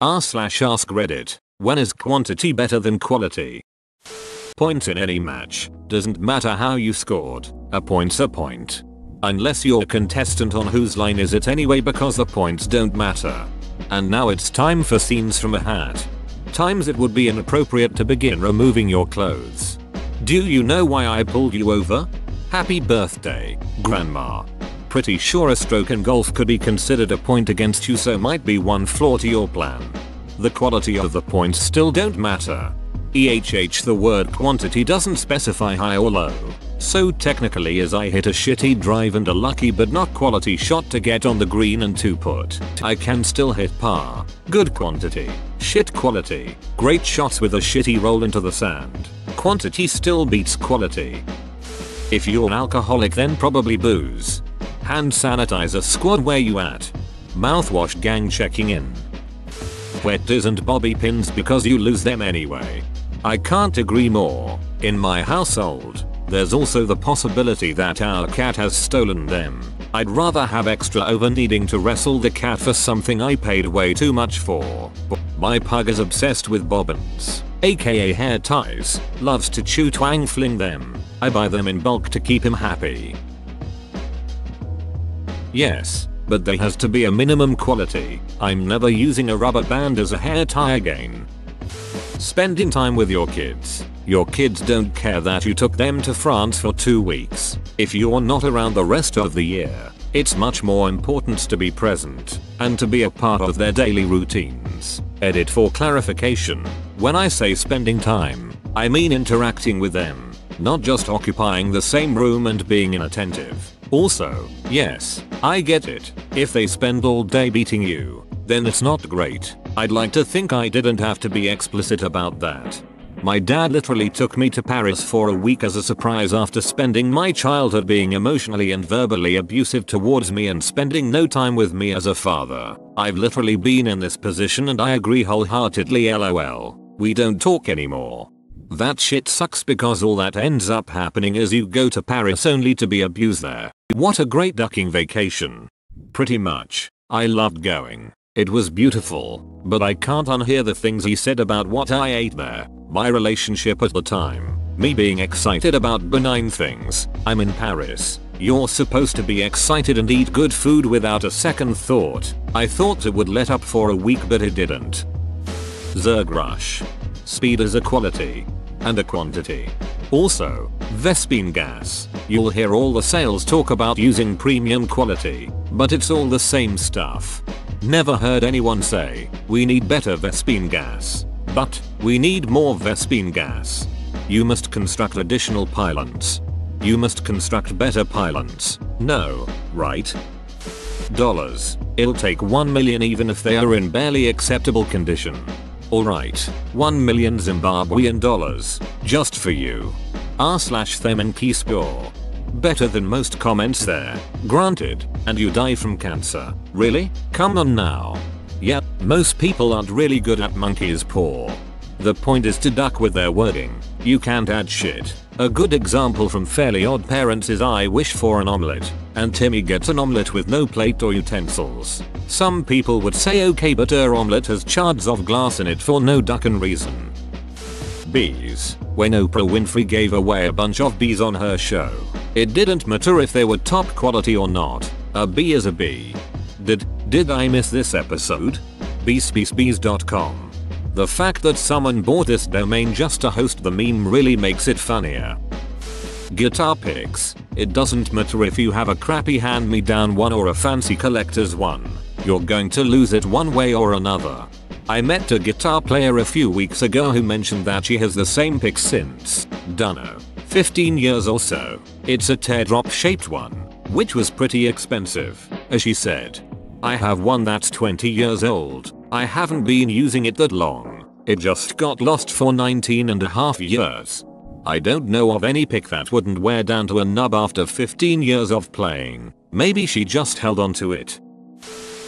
r slash ask reddit. When is quantity better than quality? Points in any match. Doesn't matter how you scored. A point's a point. Unless you're a contestant on whose line is it anyway because the points don't matter. And now it's time for scenes from a hat. Times it would be inappropriate to begin removing your clothes. Do you know why I pulled you over? Happy birthday, grandma. Pretty sure a stroke in golf could be considered a point against you so might be one flaw to your plan. The quality of the points still don't matter. EHH the word quantity doesn't specify high or low. So technically as I hit a shitty drive and a lucky but not quality shot to get on the green and 2 put, I can still hit par. Good quantity. Shit quality. Great shots with a shitty roll into the sand. Quantity still beats quality. If you're an alcoholic then probably booze. Hand sanitizer squad where you at? Mouthwash gang checking in. Wet isn't bobby pins because you lose them anyway. I can't agree more. In my household, there's also the possibility that our cat has stolen them. I'd rather have extra over needing to wrestle the cat for something I paid way too much for. My pug is obsessed with bobbins, aka hair ties, loves to chew twang fling them. I buy them in bulk to keep him happy. Yes, but there has to be a minimum quality. I'm never using a rubber band as a hair tie again. Spending time with your kids. Your kids don't care that you took them to France for 2 weeks. If you're not around the rest of the year, it's much more important to be present and to be a part of their daily routines. Edit for clarification. When I say spending time, I mean interacting with them, not just occupying the same room and being inattentive. Also, yes, I get it. If they spend all day beating you, then it's not great. I'd like to think I didn't have to be explicit about that. My dad literally took me to Paris for a week as a surprise after spending my childhood being emotionally and verbally abusive towards me and spending no time with me as a father. I've literally been in this position and I agree wholeheartedly lol. We don't talk anymore. That shit sucks because all that ends up happening is you go to Paris only to be abused there. What a great ducking vacation. Pretty much. I loved going. It was beautiful, but I can't unhear the things he said about what I ate there, my relationship at the time, me being excited about benign things, I'm in Paris, you're supposed to be excited and eat good food without a second thought. I thought it would let up for a week but it didn't. Zerg Rush. Speed is a quality. And a quantity. Also, Vespene gas. You'll hear all the sales talk about using premium quality, but it's all the same stuff. Never heard anyone say, we need better Vespene gas. But, we need more Vespene gas. You must construct additional pylons. You must construct better pylons. No, right? Dollars. It'll take 1 million even if they are in barely acceptable condition. Alright, 1 million Zimbabwean dollars. Just for you. R slash Themen Keyscore. Better than most comments there. Granted. And you die from cancer. Really? Come on now. Yep, most people aren't really good at monkey's paw. The point is to duck with their wording. You can't add shit. A good example from Fairly Odd Parents is I wish for an omelette, and Timmy gets an omelette with no plate or utensils. Some people would say okay but her omelette has shards of glass in it for no duckin' reason. Bees. When Oprah Winfrey gave away a bunch of bees on her show, it didn't matter if they were top quality or not. A bee is a bee. Did, did I miss this episode? Beespeacebees.com. The fact that someone bought this domain just to host the meme really makes it funnier. Guitar picks. It doesn't matter if you have a crappy hand me down one or a fancy collector's one. You're going to lose it one way or another. I met a guitar player a few weeks ago who mentioned that she has the same pick since, dunno, 15 years or so. It's a teardrop shaped one, which was pretty expensive, as she said. I have one that's 20 years old. I haven't been using it that long. It just got lost for 19 and a half years. I don't know of any pick that wouldn't wear down to a nub after 15 years of playing. Maybe she just held on to it.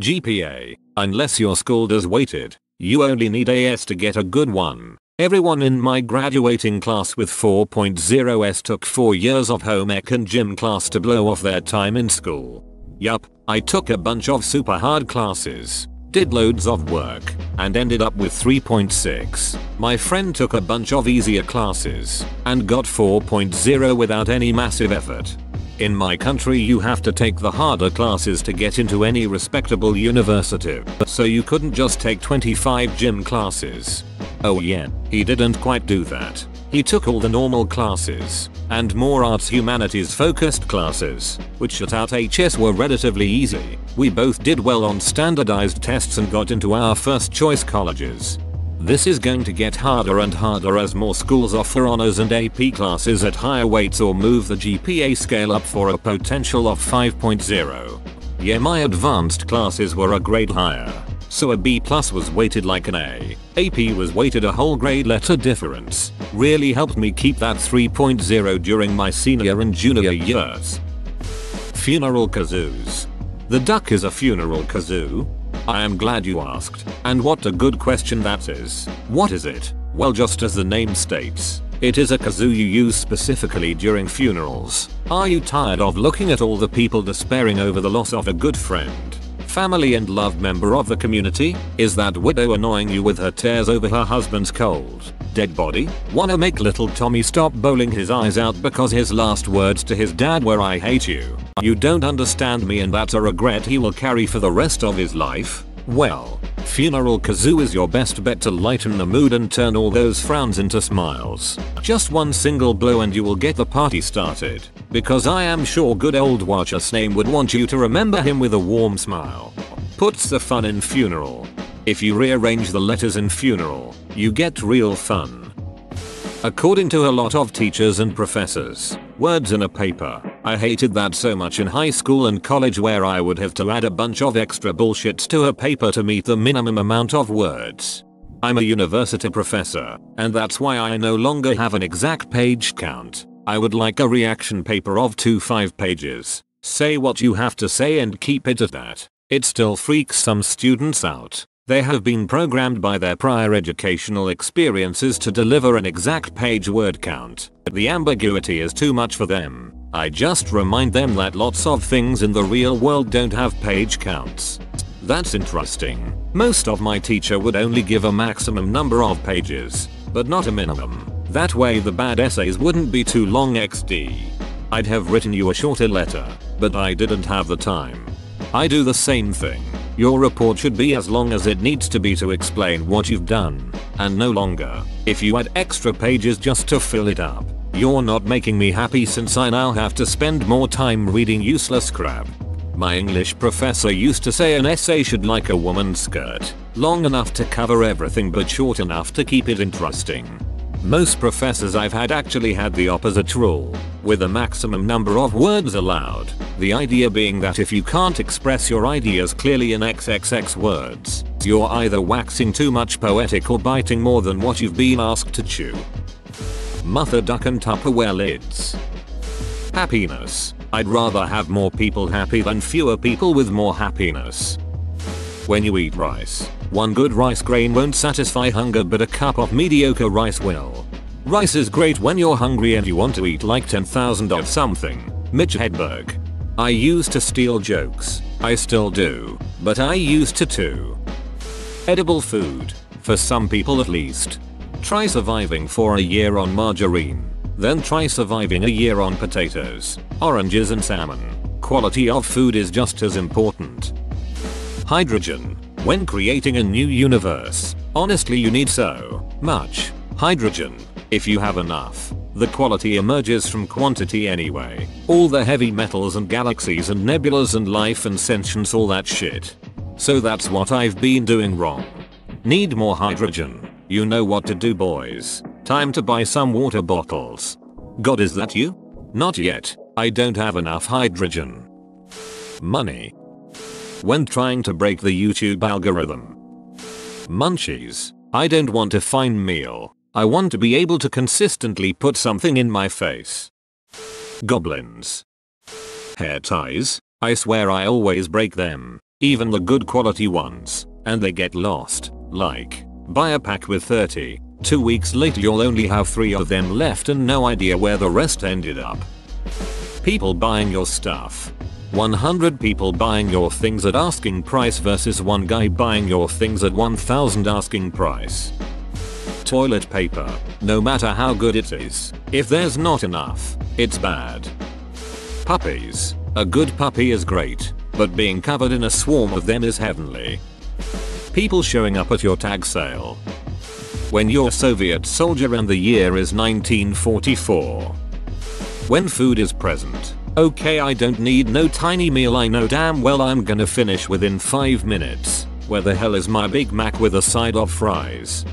GPA. Unless your school does weighted, you only need AS to get a good one. Everyone in my graduating class with 4.0s took 4 years of home ec and gym class to blow off their time in school. Yup, I took a bunch of super hard classes. did loads of work, and ended up with 3.6. My friend took a bunch of easier classes and got 4.0 without any massive effort. In my country you have to take the harder classes to get into any respectable university, so you couldn't just take 25 gym classes. Oh yeah, he didn't quite do that. He took all the normal classes and more arts humanities focused classes, which at our HS were relatively easy. We both did well on standardized tests and got into our first choice colleges. This is going to get harder and harder as more schools offer honors and AP classes at higher weights or move the GPA scale up for a potential of 5.0. Yeah my advanced classes were a grade higher, so a B plus was weighted like an A. AP was weighted a whole grade letter difference. Really helped me keep that 3.0 during my senior and junior years. Funeral kazoos. The duck is a funeral kazoo. I am glad you asked. And what a good question that is. What is it? Well just as the name states, it is a kazoo you use specifically during funerals. Are you tired of looking at all the people despairing over the loss of a good friend? family and loved member of the community? Is that widow annoying you with her tears over her husband's cold, dead body? Wanna make little Tommy stop bowling his eyes out because his last words to his dad were I hate you. You don't understand me and that's a regret he will carry for the rest of his life? Well, Funeral Kazoo is your best bet to lighten the mood and turn all those frowns into smiles. Just one single blow and you will get the party started. Because I am sure good old Watcher Sname would want you to remember him with a warm smile. Puts the fun in funeral. If you rearrange the letters in funeral, you get real fun. According to a lot of teachers and professors, words in a paper. I hated that so much in high school and college where I would have to add a bunch of extra bullshits to a paper to meet the minimum amount of words. I'm a university professor, and that's why I no longer have an exact page count. I would like a reaction paper of 2 5 pages. Say what you have to say and keep it at that. It still freaks some students out. They have been programmed by their prior educational experiences to deliver an exact page word count. but The ambiguity is too much for them. I just remind them that lots of things in the real world don't have page counts. That's interesting. Most of my teacher would only give a maximum number of pages, but not a minimum. That way the bad essays wouldn't be too long xd. I'd have written you a shorter letter, but I didn't have the time. I do the same thing. Your report should be as long as it needs to be to explain what you've done, and no longer. If you add extra pages just to fill it up, you're not making me happy since I now have to spend more time reading useless crap. My English professor used to say an essay should like a woman's skirt, long enough to cover everything but short enough to keep it interesting. Most professors I've had actually had the opposite rule, with a maximum number of words allowed, the idea being that if you can't express your ideas clearly in XXX words, you're either waxing too much poetic or biting more than what you've been asked to chew. Mother duck and Tupperware lids. Happiness. I'd rather have more people happy than fewer people with more happiness. When you eat rice, one good rice grain won't satisfy hunger but a cup of mediocre rice will. Rice is great when you're hungry and you want to eat like 10,000 of something. Mitch Hedberg. I used to steal jokes. I still do. But I used to too. Edible food. For some people at least. Try surviving for a year on margarine. Then try surviving a year on potatoes, oranges and salmon. Quality of food is just as important. Hydrogen. When creating a new universe, honestly you need so much hydrogen. If you have enough, the quality emerges from quantity anyway. All the heavy metals and galaxies and nebulas and life and sentience all that shit. So that's what I've been doing wrong. Need more hydrogen. You know what to do boys. Time to buy some water bottles. God is that you? Not yet. I don't have enough hydrogen. Money when trying to break the YouTube algorithm. Munchies. I don't want a fine meal. I want to be able to consistently put something in my face. Goblins. Hair ties. I swear I always break them, even the good quality ones, and they get lost. Like, buy a pack with 30. Two weeks later you'll only have 3 of them left and no idea where the rest ended up. People buying your stuff. 100 people buying your things at asking price versus one guy buying your things at 1000 asking price. Toilet paper, no matter how good it is, if there's not enough, it's bad. Puppies, a good puppy is great, but being covered in a swarm of them is heavenly. People showing up at your tag sale. When you're Soviet soldier and the year is 1944. When food is present, Okay I don't need no tiny meal I know damn well I'm gonna finish within 5 minutes. Where the hell is my Big Mac with a side of fries?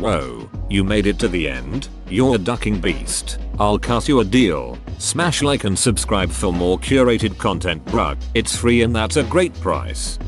Whoa, you made it to the end? You're a ducking beast. I'll cut you a deal. Smash like and subscribe for more curated content bruh. It's free and that's a great price.